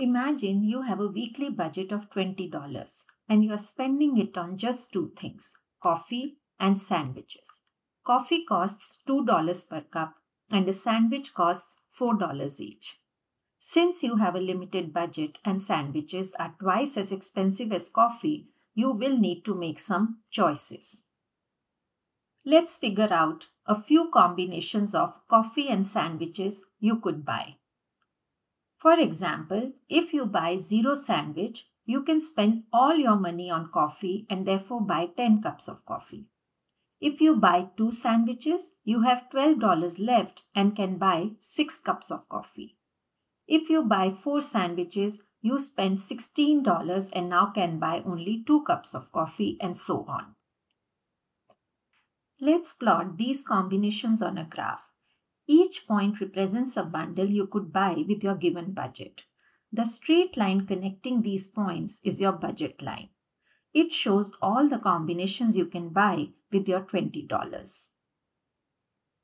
Imagine you have a weekly budget of $20 and you are spending it on just two things coffee and sandwiches. Coffee costs $2 per cup and a sandwich costs $4 each. Since you have a limited budget and sandwiches are twice as expensive as coffee, you will need to make some choices. Let's figure out a few combinations of coffee and sandwiches you could buy. For example, if you buy zero sandwich, you can spend all your money on coffee and therefore buy 10 cups of coffee. If you buy two sandwiches, you have $12 left and can buy 6 cups of coffee. If you buy four sandwiches, you spend $16 and now can buy only 2 cups of coffee and so on. Let's plot these combinations on a graph. Each point represents a bundle you could buy with your given budget. The straight line connecting these points is your budget line. It shows all the combinations you can buy with your $20.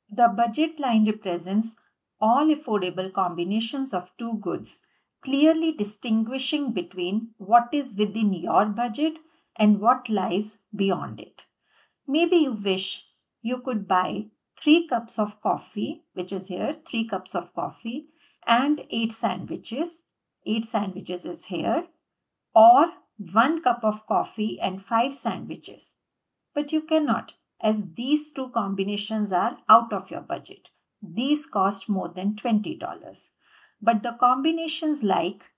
The budget line represents all affordable combinations of two goods, clearly distinguishing between what is within your budget and what lies beyond it. Maybe you wish you could buy 3 cups of coffee, which is here 3 cups of coffee, and 8 sandwiches. 8 sandwiches is here, or 1 cup of coffee and 5 sandwiches. But you cannot, as these two combinations are out of your budget. These cost more than $20. But the combinations like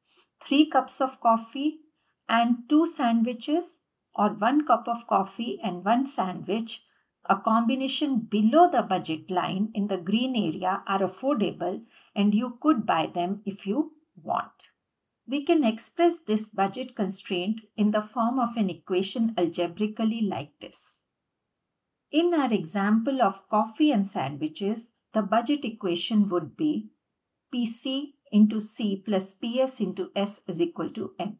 3 cups of coffee and 2 sandwiches, or 1 cup of coffee and 1 sandwich a combination below the budget line in the green area are affordable and you could buy them if you want. We can express this budget constraint in the form of an equation algebraically like this. In our example of coffee and sandwiches, the budget equation would be PC into C plus PS into S is equal to M,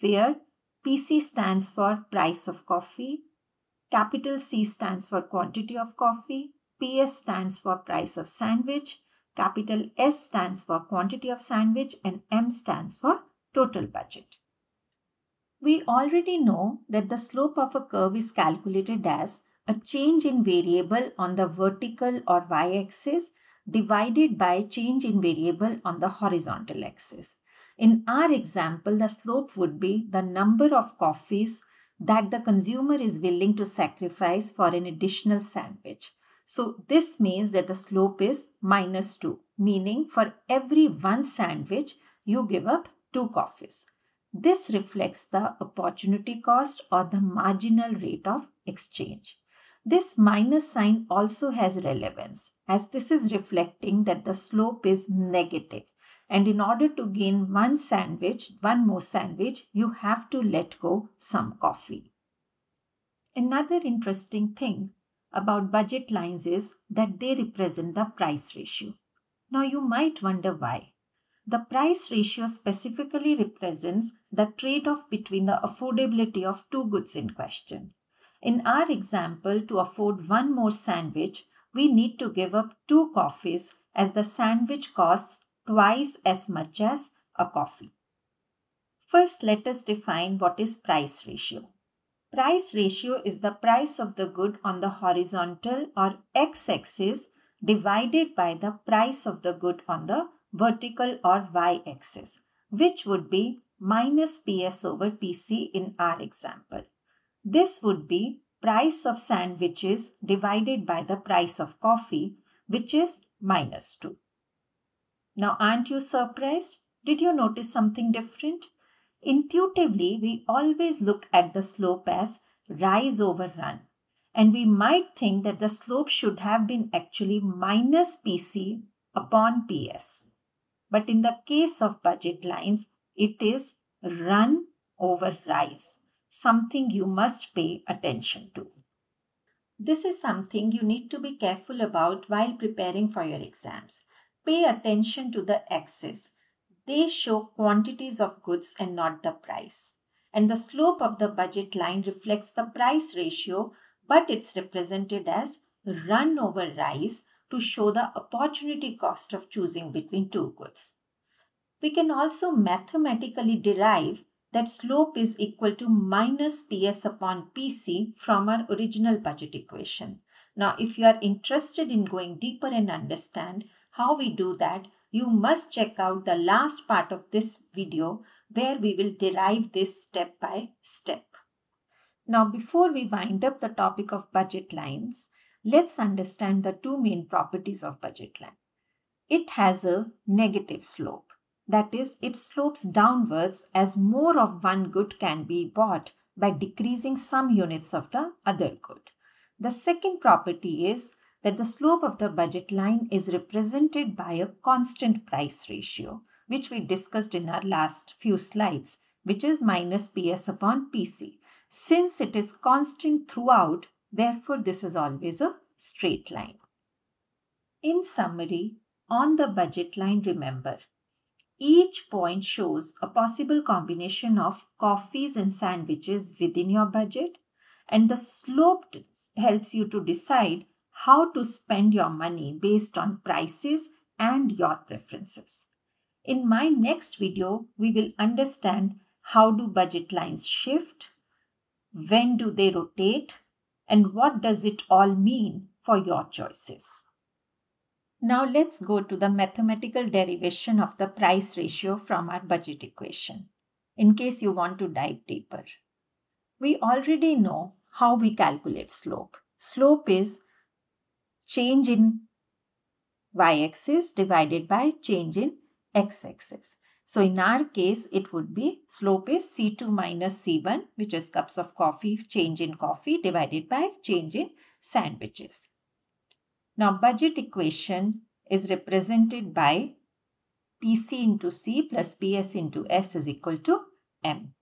where PC stands for price of coffee, Capital C stands for quantity of coffee, PS stands for price of sandwich, capital S stands for quantity of sandwich, and M stands for total budget. We already know that the slope of a curve is calculated as a change in variable on the vertical or y-axis divided by change in variable on the horizontal axis. In our example, the slope would be the number of coffees that the consumer is willing to sacrifice for an additional sandwich. So this means that the slope is minus 2, meaning for every one sandwich, you give up two coffees. This reflects the opportunity cost or the marginal rate of exchange. This minus sign also has relevance as this is reflecting that the slope is negative and in order to gain one sandwich, one more sandwich, you have to let go some coffee. Another interesting thing about budget lines is that they represent the price ratio. Now you might wonder why. The price ratio specifically represents the trade off between the affordability of two goods in question. In our example, to afford one more sandwich, we need to give up two coffees as the sandwich costs twice as much as a coffee. First, let us define what is price ratio. Price ratio is the price of the good on the horizontal or x-axis divided by the price of the good on the vertical or y-axis, which would be minus PS over PC in our example. This would be price of sandwiches divided by the price of coffee, which is minus 2. Now, aren't you surprised? Did you notice something different? Intuitively, we always look at the slope as rise over run. And we might think that the slope should have been actually minus PC upon PS. But in the case of budget lines, it is run over rise, something you must pay attention to. This is something you need to be careful about while preparing for your exams. Pay attention to the axis. They show quantities of goods and not the price. And the slope of the budget line reflects the price ratio, but it's represented as run over rise to show the opportunity cost of choosing between two goods. We can also mathematically derive that slope is equal to minus PS upon PC from our original budget equation. Now, if you are interested in going deeper and understand how we do that, you must check out the last part of this video where we will derive this step by step. Now, before we wind up the topic of budget lines, let's understand the two main properties of budget line. It has a negative slope. That is, it slopes downwards as more of one good can be bought by decreasing some units of the other good. The second property is that the slope of the budget line is represented by a constant price ratio, which we discussed in our last few slides, which is minus PS upon PC. Since it is constant throughout, therefore this is always a straight line. In summary, on the budget line, remember, each point shows a possible combination of coffees and sandwiches within your budget, and the slope helps you to decide how to spend your money based on prices and your preferences. In my next video, we will understand how do budget lines shift, when do they rotate, and what does it all mean for your choices. Now let's go to the mathematical derivation of the price ratio from our budget equation, in case you want to dive deeper. We already know how we calculate slope. Slope is change in y-axis divided by change in x-axis. So in our case, it would be slope is C2 minus C1, which is cups of coffee, change in coffee divided by change in sandwiches. Now budget equation is represented by PC into C plus PS into S is equal to M.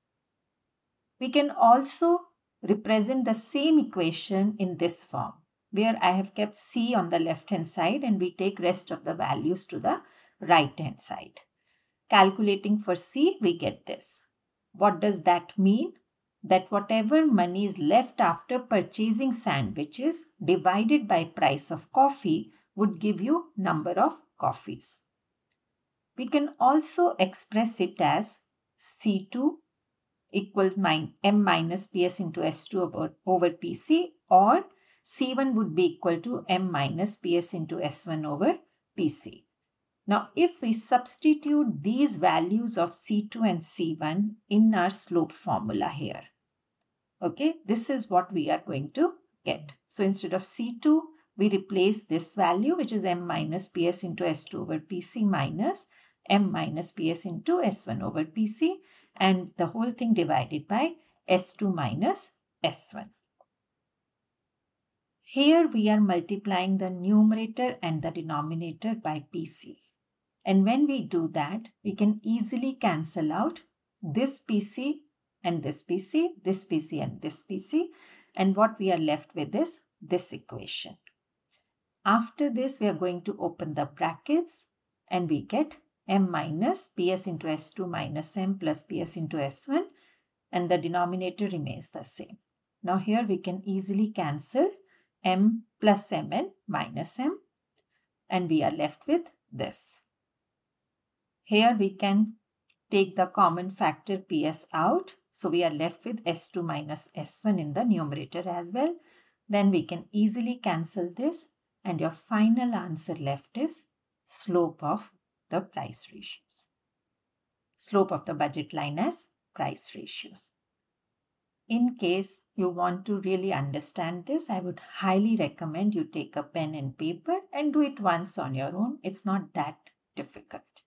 We can also represent the same equation in this form where I have kept C on the left hand side and we take rest of the values to the right hand side. Calculating for C, we get this. What does that mean? that whatever money is left after purchasing sandwiches divided by price of coffee would give you number of coffees. We can also express it as C2 equals m minus PS into S2 over, PC or C1 would be equal to m minus PS into S1 over PC. Now, if we substitute these values of C2 and C1 in our slope formula here, Okay, this is what we are going to get. So instead of C2, we replace this value which is m minus ps into s2 over pc minus m minus ps into s1 over pc and the whole thing divided by s2 minus s1. Here we are multiplying the numerator and the denominator by pc. And when we do that, we can easily cancel out this pc and this PC, this PC and this PC. And what we are left with is this equation. After this, we are going to open the brackets and we get m minus ps into s2 minus m plus ps into s1 and the denominator remains the same. Now here we can easily cancel m plus mn minus m and we are left with this. Here we can take the common factor ps out so we are left with S2 minus S1 in the numerator as well. Then we can easily cancel this and your final answer left is slope of the price ratios. Slope of the budget line as price ratios. In case you want to really understand this, I would highly recommend you take a pen and paper and do it once on your own. It's not that difficult.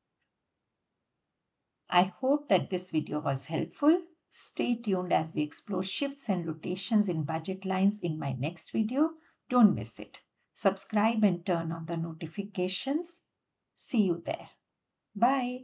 I hope that this video was helpful. Stay tuned as we explore shifts and rotations in budget lines in my next video. Don't miss it. Subscribe and turn on the notifications. See you there. Bye.